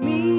Mírame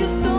used